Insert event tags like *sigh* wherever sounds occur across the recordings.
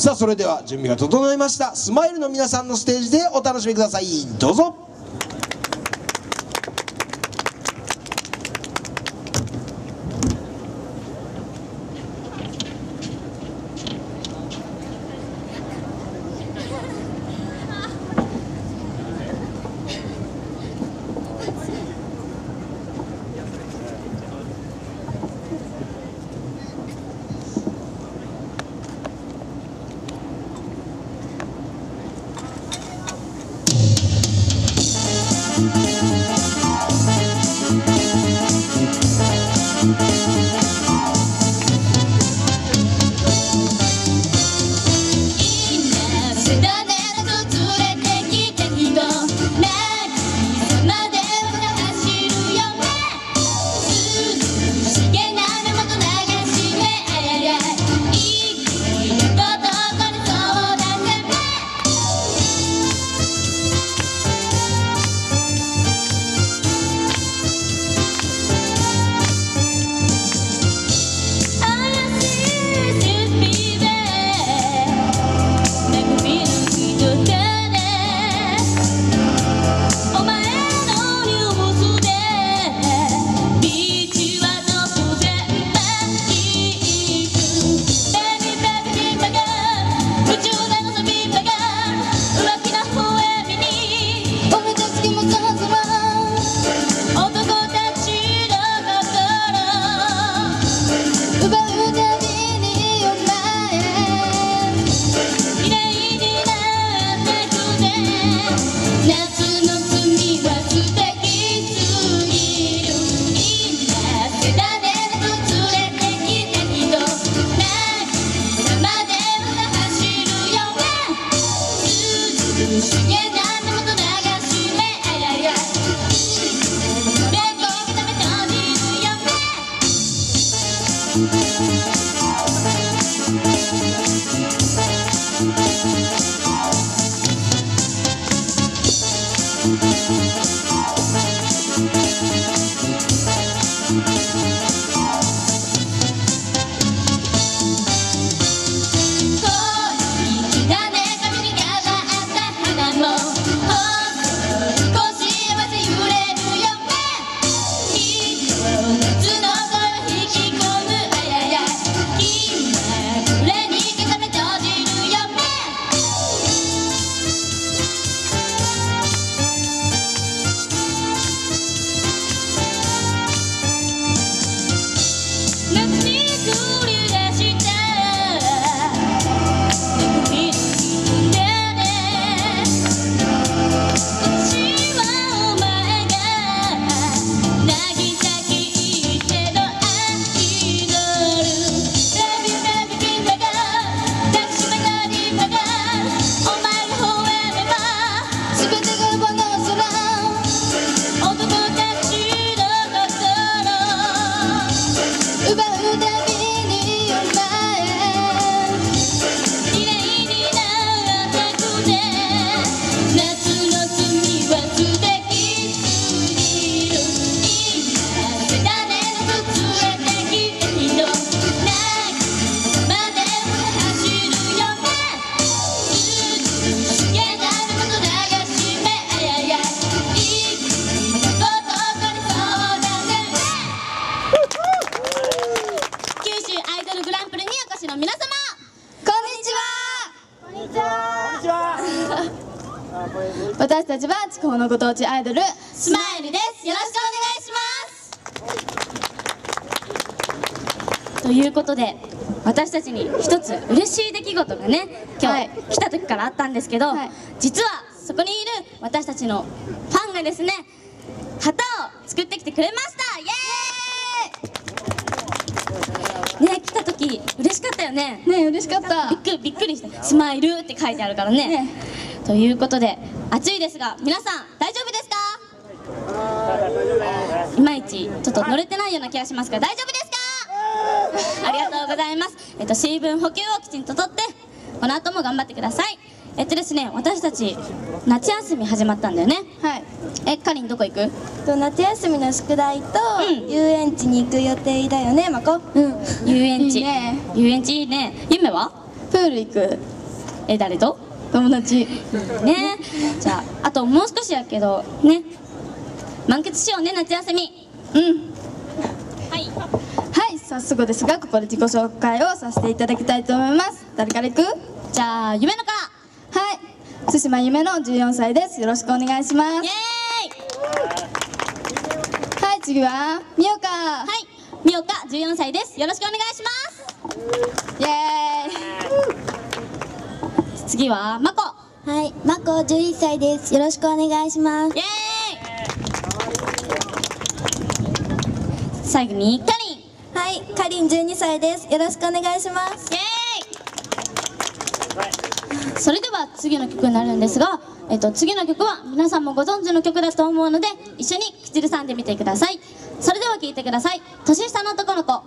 さあそれでは準備が整いました。スマイルの皆さんのステージでお楽しみください。どうぞ。ご当地アイドルスマイルです。よろしくお願いします。ということで私たちに一つ嬉しい出来事がね今日、はい。来た時からあったんですけど、はい。実はそこにいる私たちのファンがですね旗を作ってきてくれました。イエーイ！ね来た時嬉しかったよね。ね嬉しかった。びっくりびっくりした「スマイル」って書いてあるからね。ね。ということで暑いですが皆さん大丈夫ですか？いまいちちょっと乗れてないような気がしますが大丈夫ですか？*laughs* ありがとうございます。えっと水分補給をきちんととってこの後も頑張ってください。えっとですね私たち夏休み始まったんだよね。はい。えかりんどこ行く？と夏休みの宿題とうん。遊園地に行く予定だよねまこうん。遊園地。ね。遊園地いいね。夢は？プール行く。え誰と？友達。ね。じゃああともう少しやけどね。満喫しようね夏休み。うん。はい。はい早速ですがここで自己紹介をさせていただきたいと思います。誰から行く？じゃあ夢のかはい。対馬夢の14歳です。よろしくお願いします。イエーイ。はい次はみよかははい。みおか14歳です。よろしくお願いします。イエーイ次はまこはい、まこ11歳です。よろしくお願いしますイ。エーイ最後にかりんイはい、かりん12歳です。よろしくお願いします。エーイそれでは次の曲になるんですが、えっと、次の曲は皆さんもご存知の曲だと思うので一緒に口ずさんでみてくださいそれでは聴いてください年下の男の子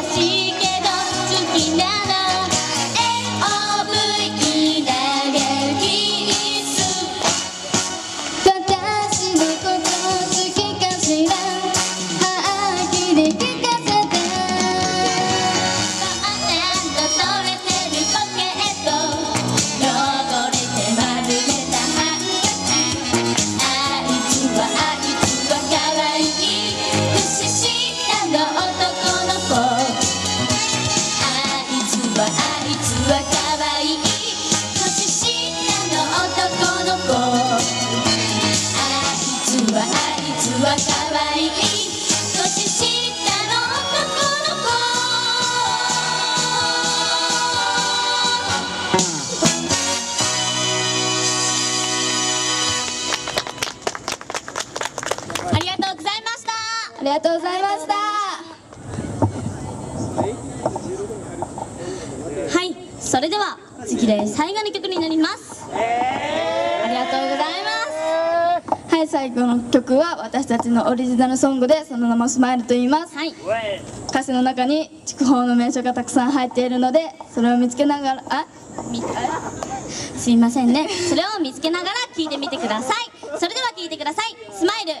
así. 最後の曲になります。ありがとうございます。はい最後の曲は私たちのオリジナルソングでその名もスマイルと言います。はい。歌詞の中に筑豊の名所がたくさん入っているのでそれを見つけながらあみすいませんね。それを見つけながら聞いてみてください。それでは聞いてください。スマイル。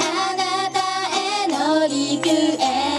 あなたへのリクエ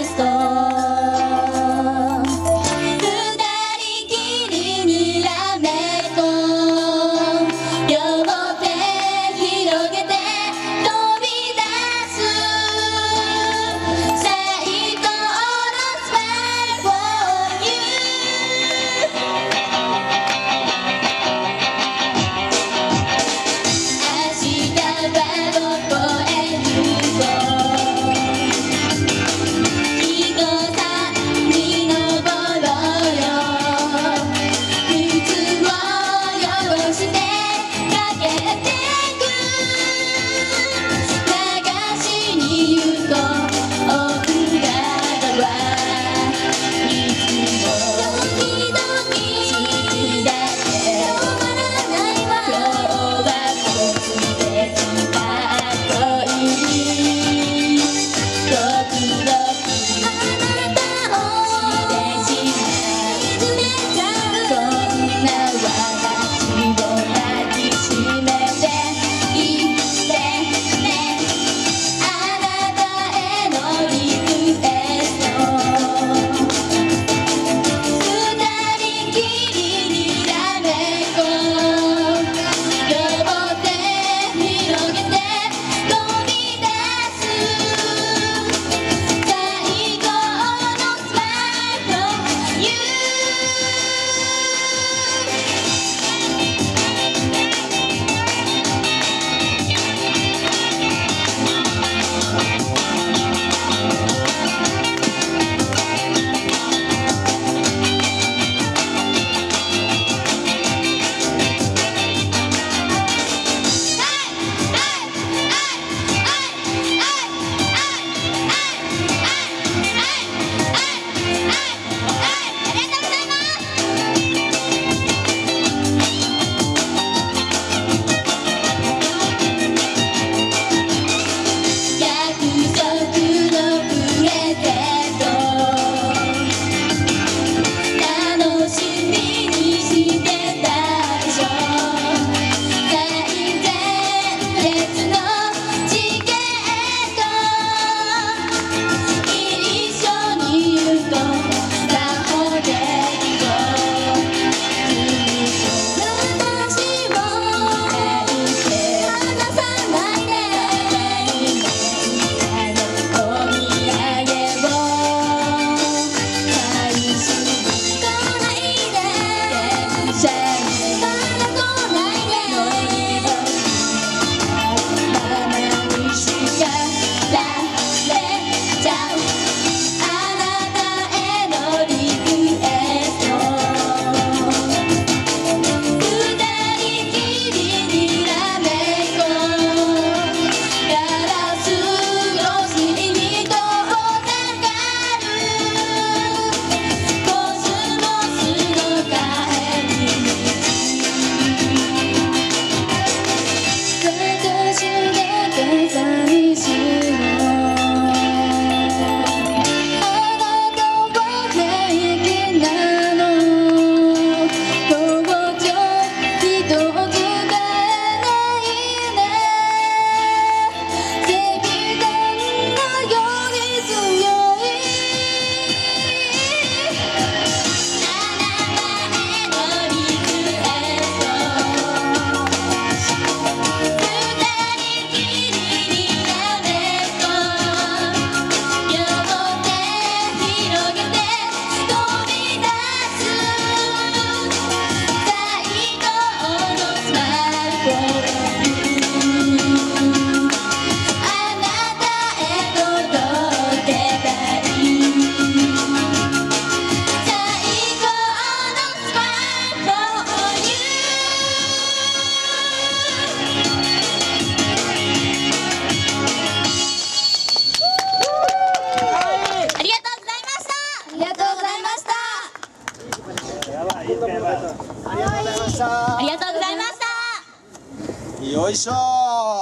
よいしょ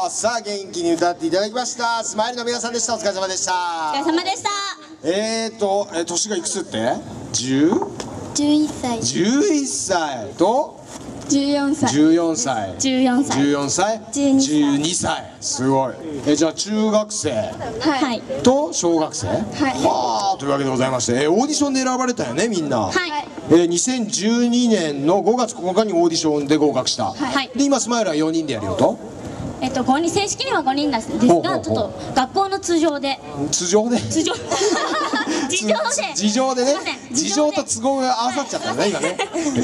さあ元気に歌っていただきました。スマイルの皆さんでした。お疲れ様でした。お疲れ様でした。えーと、えー年がいくつって？10? 11歳。11歳。と？14歳。14歳。14歳。14歳。12歳。12歳。すごい。えじゃあ中学生。はい。と小学生。はい。はあというわけでございまして、えーオーディションで選ばれたよねみんな、はい。えー2012年の5月9日にオーディションで合格した、はい。で今スマイルは4人でやるよとえっと5人正式には5人ですですがちょっと学校の通常で。通常で？通常。*laughs* 事情で。つ事情でね。事情と都合が合わさっちゃったね今ね。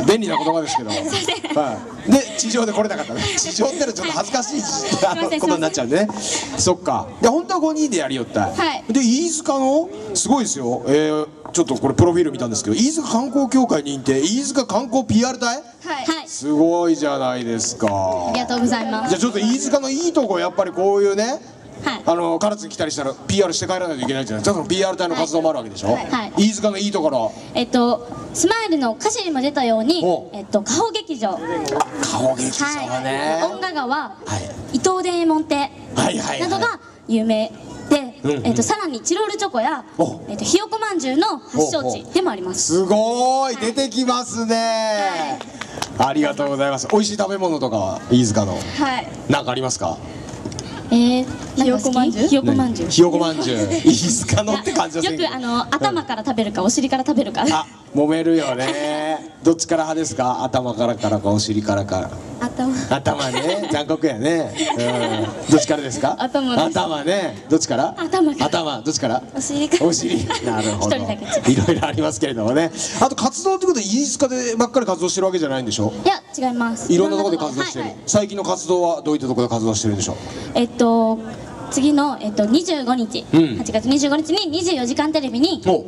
便利な言葉ですけど。*laughs* はい、で地上で来れなかったね。地上ってのはちょっと恥ずかしい。あのすいことになっちゃうんでねそっか。で本当は5人でやりよった。はい。で飯塚の？すごいですよ。えーちょっとこれプロフィール見たんですけど飯塚観光協会認定飯塚観光 PR 隊？はい。はい。すごいじゃないですか。ありがとうございます。じゃあちょっと飯塚のいいとこやっぱりこういうねはい。あの唐津に来たりしたら PR して帰らないといけないじゃないですか。その PR 隊の活動もあるわけでしょ、はい。飯塚のいいところえっとスマイルの歌詞にも出たようにお。えっと加穂劇場。顔劇場はい。ね、音楽川はい。伊藤伝右衛門亭はいはいはい。などが有名で、うんうん。えっとさらにチロルチョコやお、えっとひよこまんじゅうの発祥地でもあります。すごーい。出てきますね。ありがとうございます。美味しい食べ物とかは飯塚の？はい。何かありますか？えー、ひよこまんじゅう？ひよこまんじゅう。ひよこまんじゅう。*laughs* 飯塚のって感じよくあの頭から食べるかお尻から食べるか。あ揉めるよね。どっちから派ですか？頭からからかお尻からか頭。頭ね。残酷やね、うん、どっちからですか？頭頭ね。どっちから？頭頭。どっちから？お尻から。お尻。なるほど。一人だけ。違いろいろありますけれどもね。あと活動ってことで飯塚でばっかり活動してるわけじゃないんでしょ？いや違います。いろんなところで活動してる、はい最近の活動はどういったところで活動してるんでしょう？えっと次の、えっと、25日、うん。8月25日に24時間テレビにほ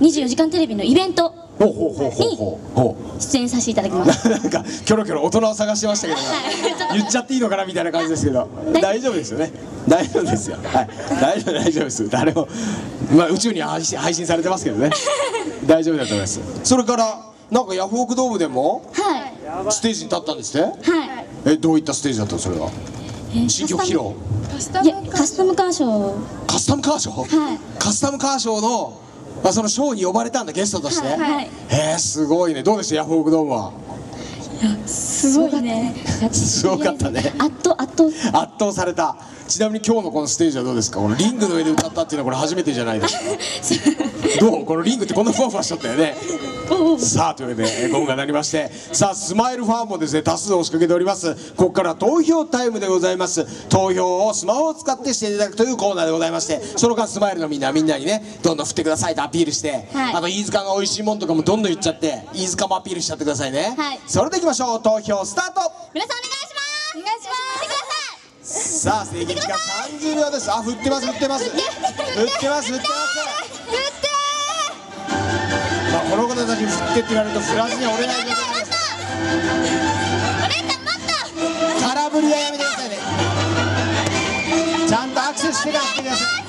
24時間テレビのイベントうほうほうほうほうほう。ほ出演させていただきます。う *laughs* なんかキョロキョロ大人を探してましたけど、*laughs* はい。言っちゃっていいのかなみたいな感じですけど。大大丈夫ですよね。大丈夫ですよ。はい。大丈夫大丈夫です。誰もまあ宇宙に配信配信されてますけどね。*laughs* 大丈夫だと思います。それからなんかヤフオクドームでもはい。ステージに立ったんですって？はい。えどういったステージだったのそれは？えー新曲披露。カスタいやムカスタムカーショー。カスタムカーショー、はい。カスタムカーショーの、まあ、そのショーに呼ばれたんだゲストとして、はいはい。へえすごいね。どうでした？ヤフオクドームは。すごいね。*laughs* すごかったね。圧倒圧倒圧倒された。ちなみに今日のこのステージはどうですか？このリングの上で歌ったっていうのはこれ初めてじゃないですか？*laughs* どう？このリングってこんなふわふわしとったよね。さあというわけでえーゴンが鳴りまして。さあスマイルファンもですね多数押しかけております。ここから投票タイムでございます。投票をスマホを使ってしていただくというコーナーでございまして。その間スマイルのみんなみんなにねどんどん振ってくださいとアピールして、はい。あと飯塚が美味しいもんとかもどんどん言っちゃって飯塚もアピールしちゃってくださいね、はい。それでいきましょう。投票スタート。皆さんお願いします。お願いしますさあ制限時間30秒です。あ振ってます振ってます。振ってます振ってます。まあこの方たちに振ってって言われると振らずには折れない状態ですお姉ちゃん待った空振りはやめてくださいねちゃんとアクセスしてから振ってください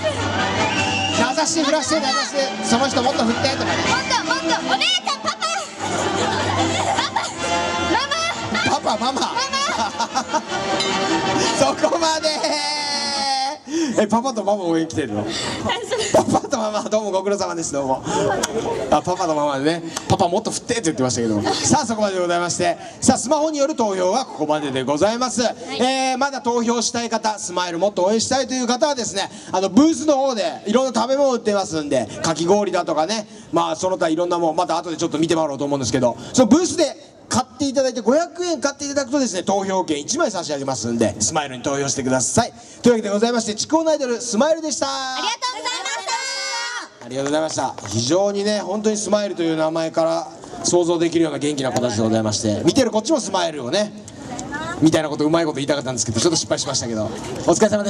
名指して振らして名指してその人もっと振ってとかねもっともっとお姉ちゃんパパパパママ *laughs* そこまで。えパパとママ応援来てるの？パパとママどうもご苦労様ですどうも。あパパとママでねパパもっと振ってって言ってましたけどさあそこまででございまして。さあスマホによる投票はここまででございます、えーまだ投票したい方スマイルもっと応援したいという方はですねあのブースの方でいろんな食べ物売ってますんでかき氷だとかね。まあその他いろんなもんまた後でちょっと見てもらおうと思うんですけど。そのブースで買っていただいて500円買っていただくとですね投票券1枚差し上げますんでスマイルに投票してください。というわけでございましてチコーナイドルスマイルでした。ありがとうございました。ありがとうございました。非常にね本当にスマイルという名前から想像できるような元気な子たちでございまして見てるこっちもスマイルをねみたいなことうまいこと言いたかったんですけどちょっと失敗しましたけど。お疲れ様でした